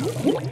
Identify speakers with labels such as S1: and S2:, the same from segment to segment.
S1: Woo!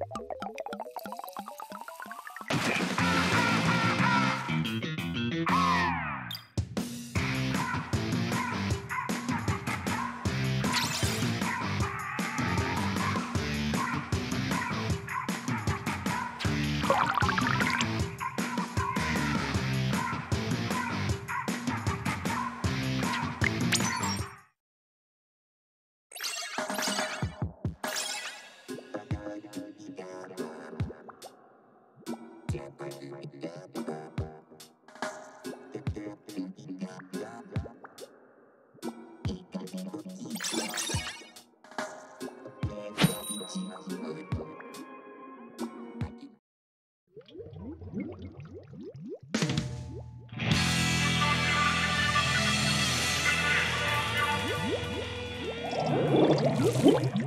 S1: Thank you. Woo-hoo!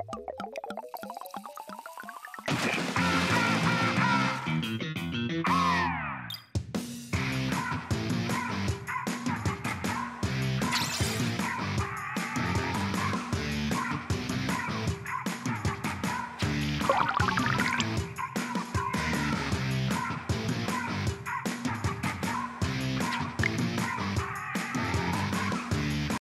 S1: あ。